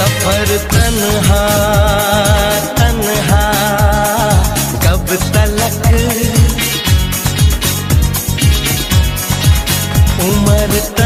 सफ़र तन्हा तन्हा कब तलक? उम्र